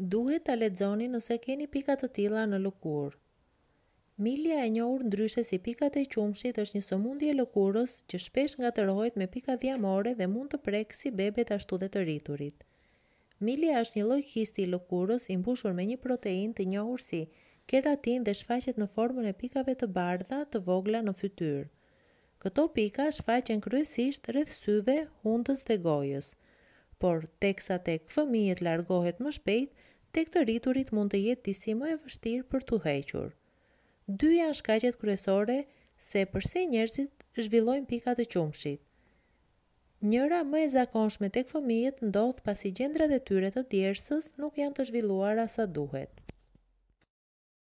Duhet ta lexoni nëse keni pika të tilla në lëkurë. Milja e njohur ndryshe si pikat e qumështit është një sëmundje e lëkurës që shpesh ngatërrohet me pika dhjamore dhe mund të prekë si bebet ashtu dhe të rriturit. Milja është një lloj kisti i lëkurës i mbushur me një proteinë të njohur si keratinë dhe shfaqet në formën e pikave të bardha të vogla në fytyrë. Këto pika shfaqen kryesisht rreth syve, hundës dhe gojës. Por, teksa tek fëmijët largohet më shpejt, tek të rriturit mund të jetë disi më e vështirë për t'u hequr. Dy janë shkaqet kryesore se përse njerëzit zhvillojnë pika të qumështit. Njëra më e zakonshme tek fëmijët ndodh pasi gjendrat e tyre të djersës nuk janë të zhvilluara sa duhet.